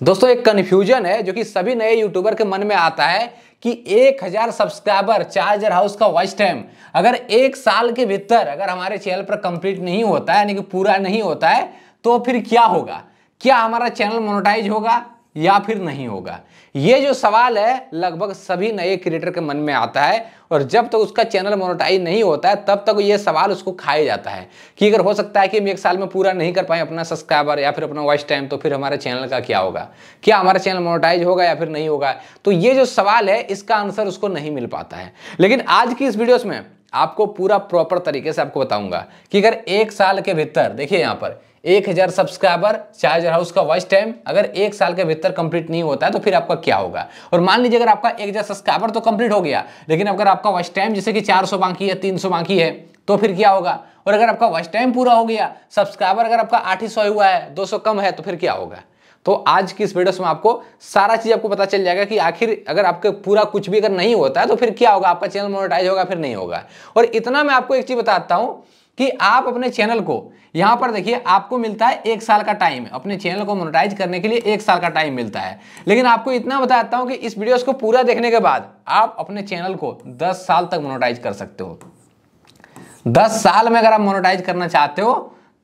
दोस्तों, एक कंफ्यूजन है जो कि सभी नए यूट्यूबर के मन में आता है कि 1000 सब्सक्राइबर चार्जर हाउस का वॉच टाइम अगर एक साल के भीतर अगर हमारे चैनल पर कंप्लीट नहीं होता है, यानी कि पूरा नहीं होता है तो फिर क्या होगा? क्या हमारा चैनल मोनोटाइज होगा? या फिर नहीं होगा। ये जो सवाल है, लगभग सभी नए क्रिएटर के मन में आता है और जब तक तो उसका चैनल मोनोटाइज नहीं होता है, तब तक ये सवाल उसको खाया जाता है कि अगर हो सकता है कि हम एक साल में पूरा नहीं कर पाए अपना सब्सक्राइबर या फिर अपना वॉच टाइम तो फिर हमारे चैनल का क्या होगा? क्या हमारा चैनल मोनोटाइज होगा या फिर नहीं होगा? तो ये जो सवाल है, इसका आंसर उसको नहीं मिल पाता है। लेकिन आज की इस वीडियो में आपको पूरा प्रॉपर तरीके से आपको बताऊँगा कि अगर एक साल के भीतर, देखिए यहाँ पर एक हज़ार सब्सक्राइबर चार्जर हाउस का वॉइस टाइम अगर एक साल के भीतर कंप्लीट नहीं होता है तो फिर आपका क्या होगा? और मान लीजिए अगर आपका एक हज़ार सब्सक्राइबर तो कंप्लीट हो गया, लेकिन अगर आपका वॉइस टाइम जैसे कि 400 बाकी है 300 बाकी है तो फिर क्या होगा? और अगर आपका वॉइस टाइम पूरा हो गया सब्सक्राइबर अगर आपका आठ ही सौ हुआ है, दो सौ कम है तो फिर क्या होगा? तो आज की इस वीडियो में आपको सारा चीज़ आपको पता चल जाएगा कि आखिर अगर आपके पूरा कुछ भी अगर नहीं होता है तो फिर क्या होगा? आपका चैनल मोनेटाइज होगा, फिर नहीं होगा। और इतना मैं आपको एक चीज़ बताता हूँ कि आप अपने चैनल को, यहाँ पर देखिए, आपको मिलता है एक साल का टाइम। अपने चैनल को मोनेटाइज करने के लिए एक साल का टाइम मिलता है। लेकिन आपको इतना बताता हूँ कि इस वीडियोस को पूरा देखने के बाद आप अपने चैनल को 10 साल तक मोनेटाइज कर सकते हो। 10 साल में अगर आप मोनेटाइज करना चाहते हो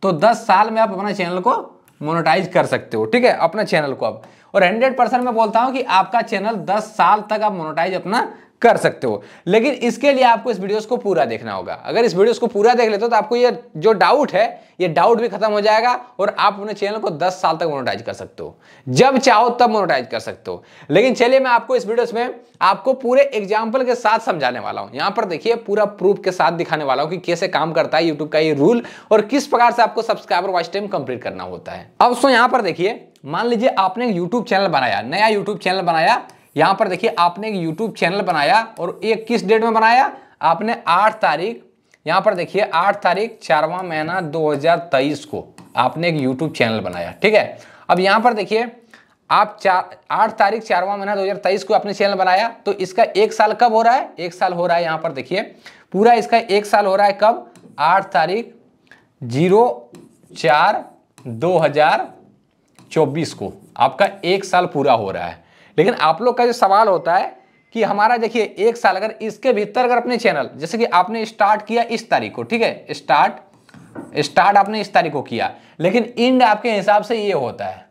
तो 10 साल में आप अपने चैनल को मोनेटाइज कर सकते हो, ठीक है? अपने चैनल को अब और 100 परसेंट मैं बोलता हूँ कि आपका चैनल 10 साल तक आप मोनेटाइज अपना कर सकते हो। लेकिन इसके लिए आपको इस वीडियोस को पूरा देखना होगा। अगर इस वीडियोस को पूरा देख लेते हो तो आपको ये जो डाउट है, ये डाउट भी खत्म हो जाएगा और आप अपने चैनल को 10 साल तक मोनेटाइज कर सकते हो। जब चाहो तब मोनेटाइज कर सकते हो। लेकिन चलिए मैं आपको इस वीडियोस में आपको पूरे एग्ज़ाम्पल के साथ समझाने वाला हूँ। यहाँ पर देखिए, पूरा प्रूफ के साथ दिखाने वाला हूँ कि कैसे काम करता है यूट्यूब का ये रूल और किस प्रकार से आपको सब्सक्राइबर वॉच टाइम कंप्लीट करना होता है। अब दोस्तों यहाँ पर देखिए, मान लीजिए आपने यूट्यूब चैनल बनाया, नया यूट्यूब चैनल बनाया यहाँ पर देखिए, आपने एक यूट्यूब चैनल बनाया और एक किस डेट में बनाया? आपने आठ तारीख, यहाँ पर देखिए, आठ तारीख, चारवा महीना 2023 को आपने एक यूट्यूब चैनल बनाया, ठीक है? अब यहाँ पर देखिए, आप चार आठ तारीख, चारवा महीना 2023 को आपने चैनल बनाया तो इसका एक साल कब हो रहा है? एक साल हो रहा है यहाँ पर देखिए, पूरा इसका एक साल हो रहा है कब? आठ तारीख, ज़ीरो चार दो हज़ार चौबीस को आपका एक साल पूरा हो रहा है। लेकिन आप लोग का जो सवाल होता है कि हमारा देखिए, एक साल अगर इसके भीतर अगर अपने चैनल जैसे कि आपने स्टार्ट किया इस तारीख को, ठीक है? स्टार्ट स्टार्ट आपने इस तारीख को किया। लेकिन इंड आपके हिसाब से ये होता है।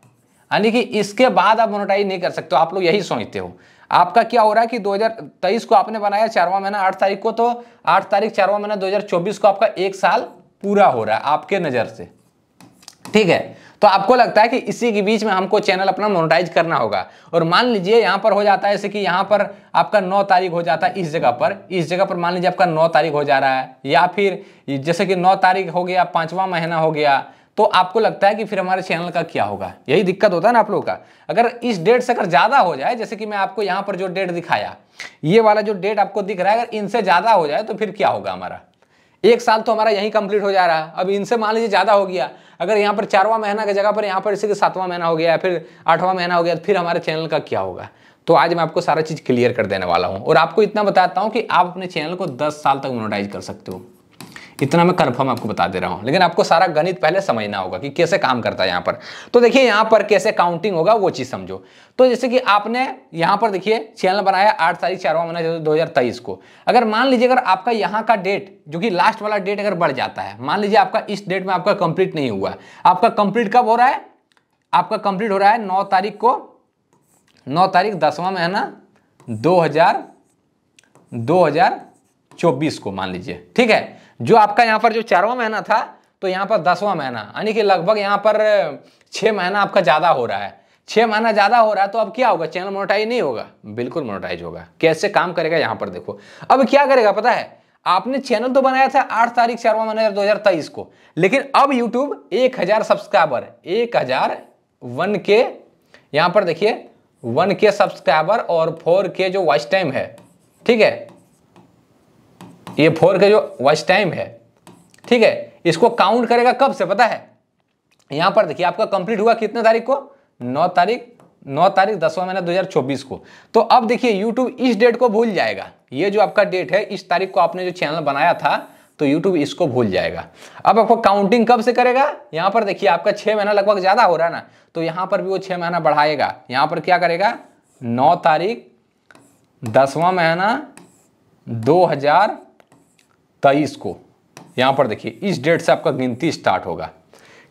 यानी कि इसके बाद आप मोनोटाइज नहीं कर सकते आप लोग यही सोचते हो। आपका क्या हो रहा है कि 2023 को आपने बनाया, चारवा महीना, आठ तारीख को तो आठ तारीख, चारवा महीना 2024 को आपका एक साल पूरा हो रहा है आपके नज़र से। ठीक है? तो आपको लगता है कि इसी के बीच में हमको चैनल अपना मोनेटाइज करना होगा। और मान लीजिए यहाँ पर हो जाता है जैसे कि यहाँ पर आपका नौ तारीख हो जाता है इस जगह पर, इस जगह पर मान लीजिए आपका नौ तारीख हो जा रहा है, या फिर जैसे कि नौ तारीख हो गया, पांचवा महीना हो गया तो आपको लगता है कि फिर हमारे चैनल का क्या होगा? यही दिक्कत होता है ना आप लोगों का। अगर इस डेट से अगर ज़्यादा हो जाए, जैसे कि मैं आपको यहाँ पर जो डेट दिखाया, ये वाला जो डेट आपको दिख रहा है, अगर इनसे ज़्यादा हो जाए तो फिर क्या होगा हमारा? एक साल तो हमारा यहीं कंप्लीट हो जा रहा है। अब इनसे मान लीजिए ज़्यादा हो गया। अगर यहाँ पर चारवा महीना की जगह पर यहाँ पर इसी के सातवां महीना हो गया, फिर आठवां महीना हो गया तो फिर हमारे चैनल का क्या होगा? तो आज मैं आपको सारा चीज़ क्लियर कर देने वाला हूँ। और आपको इतना बताता हूँ कि आप अपने चैनल को दस साल तक मोनोटाइज कर सकते हो। इतना मैं कन्फर्म आपको बता दे रहा हूँ। लेकिन आपको सारा गणित पहले समझना होगा कि कैसे काम करता है यहाँ पर। तो देखिए यहाँ पर कैसे काउंटिंग होगा वो चीज़ समझो। तो जैसे कि आपने यहाँ पर देखिए चैनल बनाया आठ तारीख चारवा महीना दो हज़ार तेईस को। अगर मान लीजिए अगर आपका यहाँ का डेट जो कि लास्ट वाला डेट अगर बढ़ जाता है, मान लीजिए आपका इस डेट में आपका कंप्लीट नहीं हुआ। आपका कंप्लीट कब हो रहा है? आपका कंप्लीट हो रहा है नौ तारीख को, नौ तारीख दसवां महीना दो हज़ार दो हज़ार चौबीस को, मान लीजिए। ठीक है? जो आपका यहाँ पर जो चारवा महीना था तो यहाँ पर दसवां महीना, यानी कि लगभग यहाँ पर छः महीना आपका ज़्यादा हो रहा है। छः महीना ज़्यादा हो रहा है तो अब क्या होगा? चैनल मोनोटाइज नहीं होगा? बिल्कुल मोनोटाइज होगा। कैसे काम करेगा यहाँ पर देखो। अब क्या करेगा पता है? आपने चैनल तो बनाया था आठ तारीख चारवा महीना दो हज़ार तेईस को, लेकिन अब यूट्यूब एक हज़ार सब्सक्राइबर एक हज़ार वन के, यहाँ पर देखिए, वन के सब्सक्राइबर और फोर के जो वॉच टाइम है, ठीक है? ये फोर का जो वॉच टाइम है, ठीक है, इसको काउंट करेगा कब से, पता है? यहाँ पर देखिए, आपका कंप्लीट हुआ कितने तारीख को? नौ तारीख नौ तारीख दसवां महीना 2024 को। तो अब देखिए यूट्यूब इस डेट को भूल जाएगा। ये जो आपका डेट है, इस तारीख को आपने जो चैनल बनाया था तो यूट्यूब इसको भूल जाएगा। अब आपको काउंटिंग कब से करेगा? यहाँ पर देखिए, आपका छह महीना लगभग ज़्यादा हो रहा है ना तो यहाँ पर भी वो छह महीना बढ़ाएगा। यहाँ पर क्या करेगा? नौ तारीख, दसवां महीना दो हज़ार तेईस को। यहाँ पर देखिए, इस डेट से आपका गिनती स्टार्ट होगा।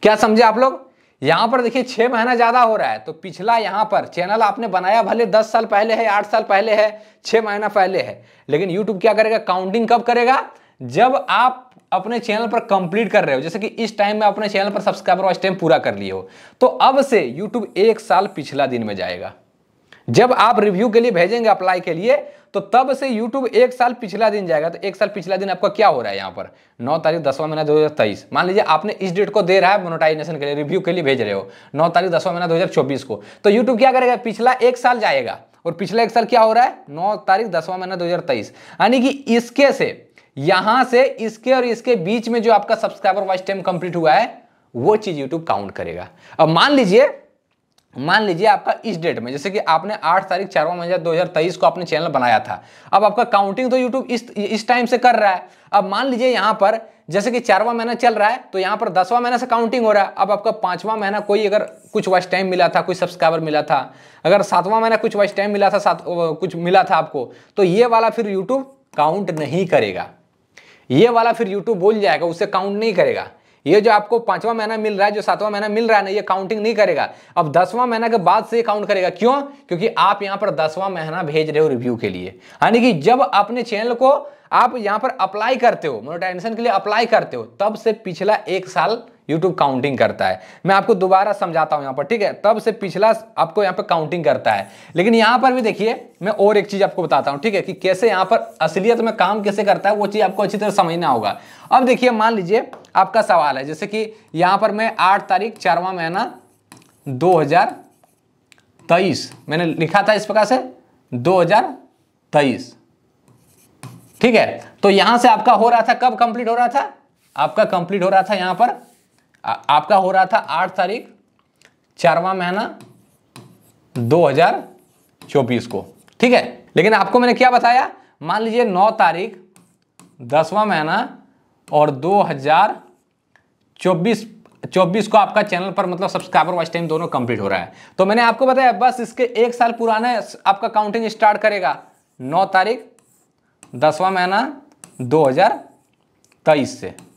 क्या समझे आप लोग? यहाँ पर देखिए, छह महीना ज़्यादा हो रहा है तो पिछला यहाँ पर चैनल आपने बनाया, भले दस साल पहले है, आठ साल पहले है, छह महीना पहले है, लेकिन यूट्यूब क्या करेगा? काउंटिंग कब करेगा? जब आप अपने चैनल पर कंप्लीट कर रहे हो, जैसे कि इस टाइम में अपने चैनल पर सब्सक्राइबर वॉच टाइम पूरा कर लिए हो तो अब से यूट्यूब एक साल पिछला दिन में जाएगा। जब आप रिव्यू के लिए भेजेंगे अप्लाई के लिए तो तब से यूट्यूब एक साल पिछला दिन जाएगा। तो एक साल पिछला दिन आपका क्या हो रहा है यहाँ पर? नौ तारीख दसवां महीना दो मान लीजिए आपने इस डेट को दे रहा है मोनोटाइजेशन के लिए रिव्यू के लिए भेज रहे हो। नौ तारीख दसवां महीना दो को। तो यूट्यूब क्या करेगा? पिछला एक साल जाएगा। और पिछला एक साल क्या हो रहा है? नौ तारीख दसवां महीना दो हज़ार तेईस। यानी कि इसके से, यहाँ से, इसके और इसके बीच में जो आपका सब्सक्राइबर वॉच टाइम कंप्लीट हुआ है, वो चीज़ यूट्यूब काउंट करेगा। अब मान लीजिए मान लीजिए आपका इस डेट में, जैसे कि आपने 8 तारीख चारवा महीना 2023 को आपने चैनल बनाया था। अब आपका काउंटिंग तो यूट्यूब इस इस टाइम से कर रहा है। अब मान लीजिए यहाँ पर, जैसे कि चारवा महीना चल रहा है तो यहाँ पर दसवां महीना से काउंटिंग हो रहा है। अब आपका पांचवा महीना कोई अगर कुछ वॉच टाइम मिला था, कोई सब्सक्राइबर मिला था, अगर सातवां महीना कुछ वॉच टाइम मिला था, सात कुछ मिला था आपको तो ये वाला फिर यूट्यूब काउंट नहीं करेगा। ये वाला फिर यूट्यूब बोल जाएगा, उसे काउंट नहीं करेगा। ये जो आपको पांचवा महीना मिल रहा है, जो सातवां महीना मिल रहा है ना, ये काउंटिंग नहीं करेगा। अब दसवां महीना के बाद से काउंट करेगा। क्यों? क्योंकि आप यहाँ पर दसवां महीना भेज रहे हो रिव्यू के लिए। यानी कि जब अपने चैनल को आप यहाँ पर अप्लाई करते हो मोनेटाइजेशन के लिए अप्लाई करते हो, तब से पिछला एक साल यूट्यूब काउंटिंग करता है। मैं आपको दोबारा समझाता हूँ यहाँ पर, ठीक है? तब से पिछला आपको यहाँ पर काउंटिंग करता है। लेकिन यहाँ पर भी देखिए, मैं और एक चीज़ आपको बताता हूँ, ठीक है? कि कैसे यहाँ पर असलियत में काम कैसे करता है, वो चीज़ आपको अच्छी तरह समझना होगा। अब देखिए, मान लीजिए आपका सवाल है, जैसे कि यहाँ पर मैं आठ तारीख, चारवा महीना दो हज़ार तेईस, मैंने लिखा था इस प्रकार से, दो हज़ार तेईस। ठीक है? तो यहाँ से आपका हो रहा था, कब कंप्लीट हो रहा था? आपका कंप्लीट हो रहा था यहाँ पर आपका हो रहा था आठ तारीख, चारवा महीना 2024 को। ठीक है? लेकिन आपको मैंने क्या बताया? मान लीजिए नौ तारीख, दसवां महीना और 2024 24 को आपका चैनल पर मतलब सब्सक्राइबर वॉच टाइम दोनों कंप्लीट हो रहा है। तो मैंने आपको बताया, बस इसके एक साल पुराने आपका काउंटिंग स्टार्ट करेगा। नौ तारीख, दसवां महीना 2023 से।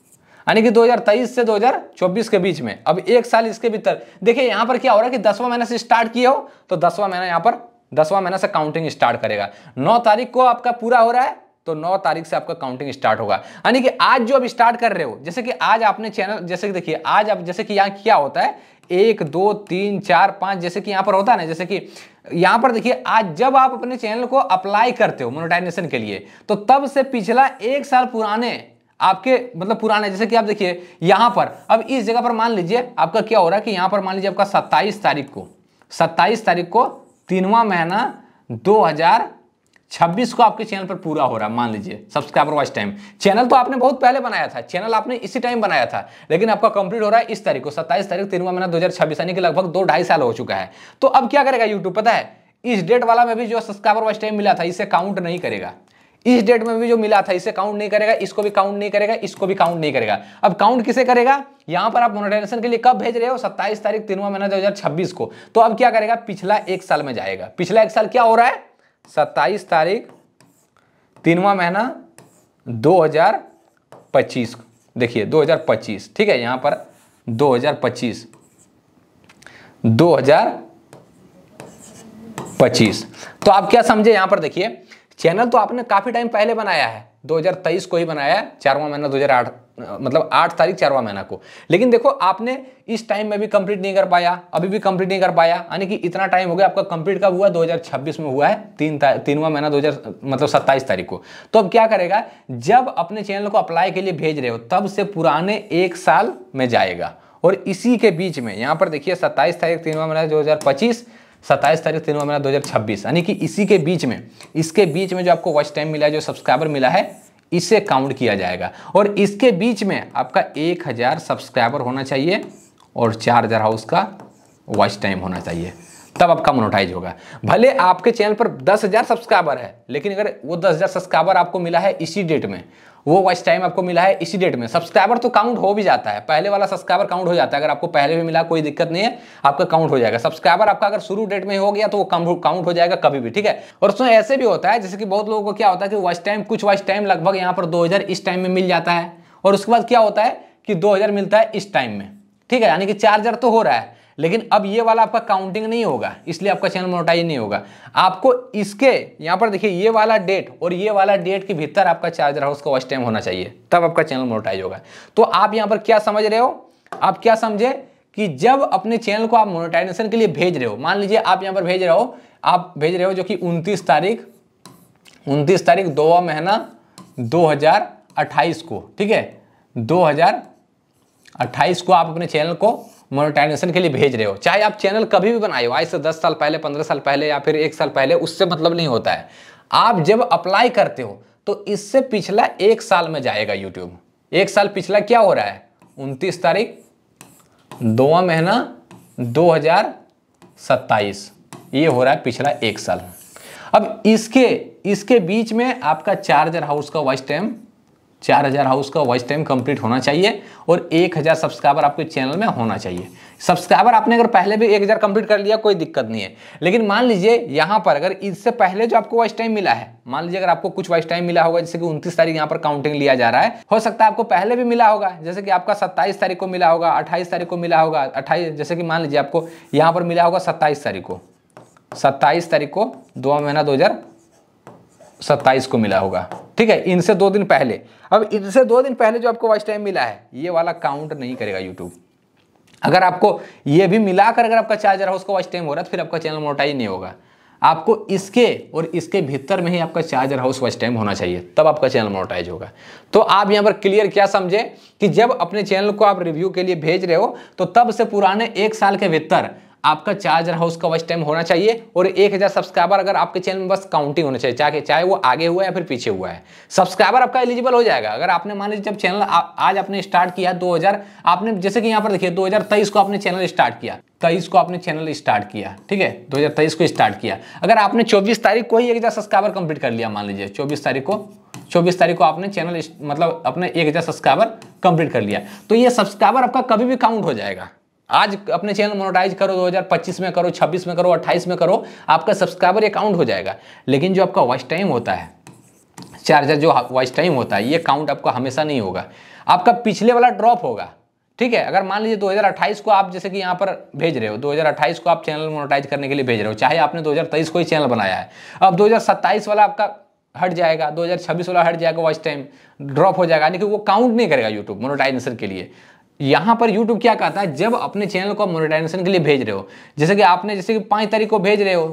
यानी कि 2023 से 2024 के बीच में। अब एक साल इसके भीतर। देखिए, यहाँ पर क्या हो रहा है कि दसवां महीना से स्टार्ट किया हो तो दसवां महीना यहाँ पर, दसवां महीना से काउंटिंग स्टार्ट करेगा। नौ तारीख को आपका पूरा हो रहा है तो नौ तारीख से आपका काउंटिंग स्टार्ट होगा। यानी कि आज जो अब स्टार्ट कर रहे हो, जैसे कि आज आपने चैनल जैसे कि देखिए, आज आप, जैसे कि यहाँ क्या होता है, एक, दो, तीन, चार, पाँच, जैसे कि यहाँ पर होता है ना, जैसे कि यहाँ पर देखिए, आज जब आप अपने चैनल को अप्लाई करते हो मोनेटाइजेशन के लिए तो तब से पिछला एक साल पुराने आपके मतलब पुराने, जैसे कि आप देखिए, यहाँ पर, अब इस जगह पर मान लीजिए, आपका क्या हो रहा है कि यहाँ पर मान लीजिए आपका 27 तारीख को 27 तारीख को तीनवा महीना 2026 को आपके चैनल पर पूरा हो रहा है, मान लीजिए सब्सक्राइबर वॉच टाइम चैनल तो आपने बहुत पहले बनाया था चैनल आपने इसी टाइम बनाया था, लेकिन आपका कंप्लीट हो रहा है इस तारीख को, सत्ताईस तारीख, तीनवा महीना दो यानी कि लगभग दो ढाई साल हो चुका है। तो अब क्या करेगा यूट्यूब पता है? इस डेट वाला में भी जो सब्सक्राइबर वॉच टाइम मिला था, इसे काउंट नहीं करेगा। इस डेट में भी जो मिला था, इसे काउंट नहीं करेगा, इसको भी काउंट नहीं करेगा, इसको भी काउंट नहीं करेगा। अब काउंट किसे करेगा? यहाँ पर आप मोनेटाइजेशन के लिए कब भेज रहे हो? सत्ताईस तारीख तीनवा महीना 2026 को। तो अब क्या करेगा? पिछला एक साल में जाएगा। पिछला एक साल क्या हो रहा है? सत्ताईस तारीख तीनवा महीना 2025 देखिए 2025 ठीक है? यहाँ पर 2025 2025 तो आप क्या समझे? यहाँ पर देखिए चैनल तो आपने काफ़ी टाइम पहले बनाया है। 2023 को ही बनाया है, चारवा महीना 2008 मतलब 8 तारीख चारवा महीना को। लेकिन देखो, आपने इस टाइम में भी कंप्लीट नहीं कर पाया, अभी भी कंप्लीट नहीं कर पाया, यानी कि इतना टाइम हो गया, आपका कंप्लीट कब हुआ? 2026 में हुआ है, तीन तीनवा महीना 2000 मतलब 27 तारीख को। तो अब क्या करेगा? जब अपने चैनल को अप्लाई के लिए भेज रहे हो, तब से पुराने एक साल में जाएगा। और इसी के बीच में, यहाँ पर देखिए, सत्ताईस तारीख, तीनवा महीना, दो हज़ार पच्चीस सत्ताईस तारीख तीन महीना दो यानी कि इसी के बीच में, इसके बीच में जो आपको वॉच टाइम मिला है, जो सब्सक्राइबर मिला है, इसे काउंट किया जाएगा। और इसके बीच में आपका एक हज़ार सब्सक्राइबर होना चाहिए और चार हज़ार हाउस का वॉच टाइम होना चाहिए। तब आपका मोनोटाइज होगा। भले आपके चैनल पर दस हज़ार सब्सक्राइबर है, लेकिन अगर वो दस हज़ार सब्सक्राइबर आपको मिला है इसी डेट में वो वॉच टाइम आपको मिला है इसी डेट में। सब्सक्राइबर तो काउंट हो भी जाता है। पहले वाला सब्सक्राइबर काउंट हो जाता है। अगर आपको पहले भी मिला, कोई दिक्कत नहीं है, आपका काउंट हो जाएगा। सब्सक्राइबर आपका अगर शुरू डेट में हो गया तो वो काउंट हो जाएगा कभी भी, ठीक है? और उसमें ऐसे भी होता है, जैसे कि बहुत लोगों को क्या होता है कि वॉच टाइम कुछ वॉच टाइम लगभग यहाँ पर दो हज़ार इस टाइम में मिल जाता है। और उसके बाद क्या होता है कि दो हज़ार मिलता है इस टाइम में, ठीक है? यानी कि चार्जर तो हो रहा है। लेकिन अब ये वाला आपका काउंटिंग नहीं होगा, इसलिए आपका चैनल मोनोटाइज नहीं होगा। आपको इसके, यहाँ पर देखिए, ये वाला डेट और ये वाला डेट के भीतर आपका चार्जर हाउस का वॉच टाइम होना चाहिए, तब आपका चैनल मोनोटाइज होगा। तो आप यहाँ पर क्या समझ रहे हो? आप क्या समझे कि जब अपने चैनल को आप मोनोटाइजेशन के लिए भेज रहे हो, मान लीजिए आप यहाँ पर भेज रहे हो, आप भेज रहे हो जो कि उनतीस तारीख उनतीस तारीख दो महीना 2028 को, ठीक है? 2028 को आप अपने चैनल को मोनेटाइजेशन के लिए भेज रहे हो। चाहे आप चैनल कभी भी बनाए हो, आज से दस साल पहले, पंद्रह साल पहले या फिर एक साल पहले, उससे मतलब नहीं होता है। आप जब अप्लाई करते हो तो इससे पिछला एक साल में जाएगा यूट्यूब एक साल पिछला क्या हो रहा है? उनतीस तारीख दो महीना, दो हज़ार सत्ताईस। ये हो रहा है पिछला एक साल। अब इसके इसके बीच में आपका चार्जर हाउस का वॉइस टाइम चार हज़ार हाउस का वॉइस टाइम कंप्लीट होना चाहिए और एक हज़ार सब्सक्राइबर आपके चैनल में होना चाहिए। सब्सक्राइबर आपने अगर पहले भी एक हज़ार कंप्लीट कर लिया, कोई दिक्कत नहीं है। लेकिन मान लीजिए यहाँ पर अगर इससे पहले जो आपको वॉइस टाइम मिला है, मान लीजिए अगर आपको कुछ वॉइस टाइम मिला होगा, जैसे कि उनतीस तारीख यहाँ पर काउंटिंग लिया जा रहा है, हो सकता है आपको पहले भी मिला होगा, जैसे कि आपका सत्ताईस तारीख को मिला होगा, अट्ठाईस तारीख को मिला होगा, अट्ठाईस, जैसे कि मान लीजिए आपको यहाँ पर मिला होगा सत्ताईस तारीख को। सत्ताईस तारीख को दो महीना दो को मिला होगा। ठीक है, इनसे दो दिन पहले। अब इनसे दो दिन पहले जो आपको वॉच टाइम मिला है, ये वाला काउंट नहीं करेगा यूट्यूब अगर आपको ये भी मिलाकर अगर आपका चार्जर हाउस का वॉच टाइम हो रहा है तो फिर आपका चैनल मोटाई नहीं होगा। आपको इसके और इसके भीतर में ही आपका चार्जर हाउस वॉच टाइम होना चाहिए, तब आपका चैनल मोटाइज होगा। तो आप यहाँ पर क्लियर क्या समझे कि जब अपने चैनल को आप रिव्यू के लिए भेज रहे हो तो तब से पुराने एक साल के भीतर आपका चार्जर हाउस का वॉच टाइम होना चाहिए और एक हज़ार सब्सक्राइबर अगर आपके चैनल में बस काउंटिंग होना चाहिए, चाहे चाहे वो आगे हुआ है या फिर पीछे हुआ है। सब्सक्राइबर आपका एलिजिबल हो जाएगा। अगर आपने मान लीजिए जब चैनल आज आपने स्टार्ट किया 2000 आपने जैसे कि यहाँ पर देखिए 2023 को आपने चैनल स्टार्ट किया, तेईस को आपने चैनल स्टार्ट किया, ठीक है? दो हज़ार तेईस को स्टार्ट किया। अगर आपने चौबीस तारीख को ही एक हज़ार सब्सक्राइबर कंप्लीट कर लिया, मान लीजिए, चौबीस तारीख को, चौबीस तारीख को आपने चैनल मतलब अपने एक हज़ार सब्सक्राइबर कंप्लीट कर लिया। तो ये सब्सक्राइबर आपका कभी भी काउंट हो जाएगा। आज अपने चैनल मोनोटाइज करो 2025 में करो 26 में करो 28 में करो, आपका सब्सक्राइबर अकाउंट हो जाएगा। लेकिन जो आपका वॉच टाइम होता है चार्जर जो वॉच टाइम होता है, ये काउंट आपका हमेशा नहीं होगा। आपका पिछले वाला ड्रॉप होगा, ठीक है? अगर मान लीजिए 2028 को आप जैसे कि यहाँ पर भेज रहे हो 2028 को आप चैनल मोनोटाइज करने के लिए भेज रहे हो, चाहे आपने 2023 को ही चैनल बनाया है। अब 2027 वाला आपका हट जाएगा 2026 वाला हट जाएगा वॉच टाइम ड्रॉप हो जाएगा, यानी कि वो काउंट नहीं करेगा यूट्यूब मोनोटाइजेशन के लिए। यहाँ पर यूट्यूब क्या कहता है? जब अपने चैनल को मोनेटाइजेशन के लिए भेज रहे हो, जैसे कि आपने, जैसे कि पाँच तारीख को भेज रहे हो,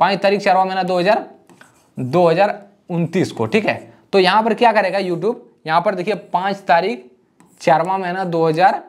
पाँच तारीख चारवा महीना दो हज़ार दो हज़ार उनतीस को, ठीक है? तो यहाँ पर क्या करेगा यूट्यूब यहाँ पर देखिए, पाँच तारीख चारवा महीना दो हज़ार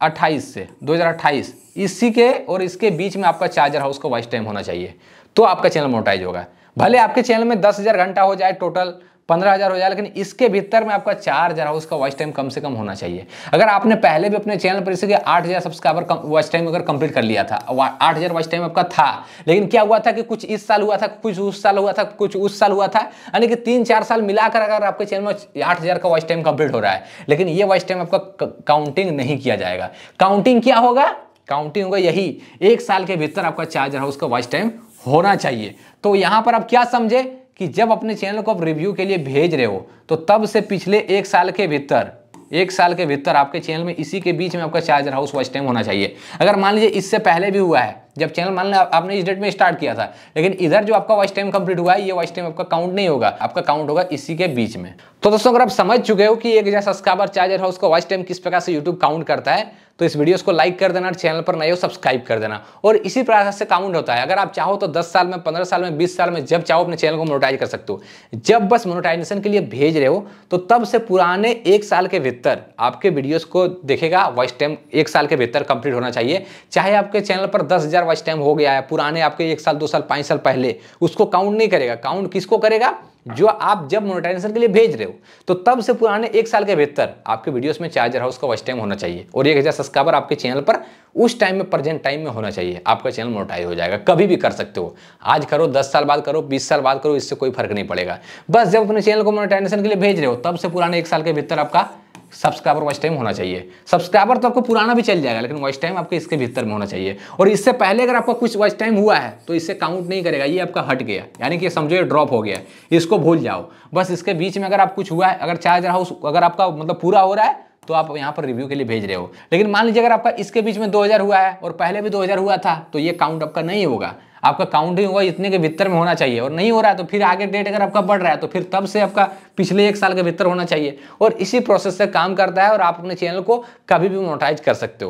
अट्ठाईस से, दो हज़ार अट्ठाईस। इसी के और इसके बीच में आपका चार्जर हाउस का वॉइस टाइम होना चाहिए। तो आपका चैनल मोटाइज होगा। भले आपके चैनल में दस हज़ार घंटा हो जाए टोटल पंद्रह हज़ार हो जाए, लेकिन इसके भीतर में आपका चार हज़ार उसका का वॉच टाइम कम से कम होना चाहिए। अगर आपने पहले भी अपने चैनल पर इसे आठ हज़ार सब्सक्राइबर वॉच टाइम अगर कंप्लीट कर लिया था आठ हज़ार वॉच टाइम आपका था, लेकिन क्या हुआ था कि कुछ इस साल हुआ था, कुछ उस साल हुआ था, कुछ उस साल हुआ था, यानी कि तीन चार साल मिलाकर अगर आपके चैनल में आठ हज़ार का वॉच टाइम कंप्लीट हो रहा है, लेकिन ये वॉच टाइम आपका काउंटिंग नहीं किया जाएगा। काउंटिंग क्या होगा? काउंटिंग होगा यही, एक साल के भीतर आपका चार्जर हाउस का वॉच टाइम होना चाहिए। तो यहाँ पर आप क्या समझे? कि जब अपने चैनल को आप रिव्यू के लिए भेज रहे हो तो तब से पिछले एक साल के भीतर, एक साल के भीतर आपके चैनल में इसी के बीच में आपका चार्जर हाउस वॉच टाइम होना चाहिए। अगर मान लीजिए इससे पहले भी हुआ है जब चैनल मान लें आपने इस डेट में स्टार्ट किया था, लेकिन इधर जो आपका वॉच टाइम कंप्लीट हुआ है, ये वॉच टाइम आपका काउंट नहीं होगा, आपका काउंट होगा इसी के बीच में। तो दोस्तों, अगर आप समझ चुके हो कि एक जैसा सब्सक्राइबर चार्जर हाउस का वॉच टाइम किस प्रकार से यूट्यूब काउंट करता है तो इस वीडियो को लाइक कर देना और चैनल पर नए हो सब्सक्राइब कर देना। और इसी प्रकार से काउंट होता है। अगर आप चाहो तो 10 साल में 15 साल में 20 साल में जब चाहो अपने चैनल को मोनोटाइज कर सकते हो। जब बस मोनोटाइजेशन के लिए भेज रहे हो तो तब से पुराने एक साल के भीतर आपके वीडियोस को देखेगा वॉइस टाइम एक साल के भीतर कंप्लीट होना चाहिए। चाहे आपके चैनल पर दस हज़ार वॉइस टाइम हो गया है, पुराने आपके एक साल, दो साल, पाँच साल पहले, उसको काउंट नहीं करेगा। काउंट किसको करेगा? जो आप जब मोनेटाइजेशन के लिए भेज रहे हो तो तब से पुराने एक साल के भीतर आपके वीडियोस में चार्जर हाउस का वॉच टाइम होना चाहिए। और एक हज़ार सब्सक्राइबर आपके चैनल पर उस टाइम में प्रेजेंट टाइम में होना चाहिए। आपका चैनल मोनेटाइज हो जाएगा। कभी भी कर सकते हो। आज करो, दस साल बाद करो, बीस साल बाद करो, इससे कोई फ़र्क नहीं पड़ेगा। बस जब अपने चैनल को मोनेटाइजेशन के लिए भेज रहे हो, तब से पुराने एक साल के भीतर आपका सब्सक्राइबर वॉच टाइम होना चाहिए। सब्सक्राइबर तो आपको पुराना भी चल जाएगा, लेकिन वॉच टाइम आपके इसके भीतर में होना चाहिए। और इससे पहले अगर आपका कुछ वॉच टाइम हुआ है तो इससे काउंट नहीं करेगा, ये आपका हट गया। यानी कि समझो ये ड्रॉप हो गया। इसको भूल जाओ। बस इसके बीच में अगर आप कुछ हुआ है, अगर चार्जर हाउस अगर आपका मतलब पूरा हो रहा है तो आप यहाँ पर रिव्यू के लिए भेज रहे हो। लेकिन मान लीजिए अगर आपका इसके बीच में 2000 हुआ है, और पहले भी 2000 हुआ था तो ये काउंट आपका नहीं होगा। आपका काउंटिंग होगा इतने के भीतर में होना चाहिए। और नहीं हो रहा है तो फिर आगे डेट अगर आपका बढ़ रहा है तो फिर तब से आपका पिछले एक साल के भीतर होना चाहिए। और इसी प्रोसेस से काम करता है और आप अपने चैनल को कभी भी मोनोटाइज कर सकते हो।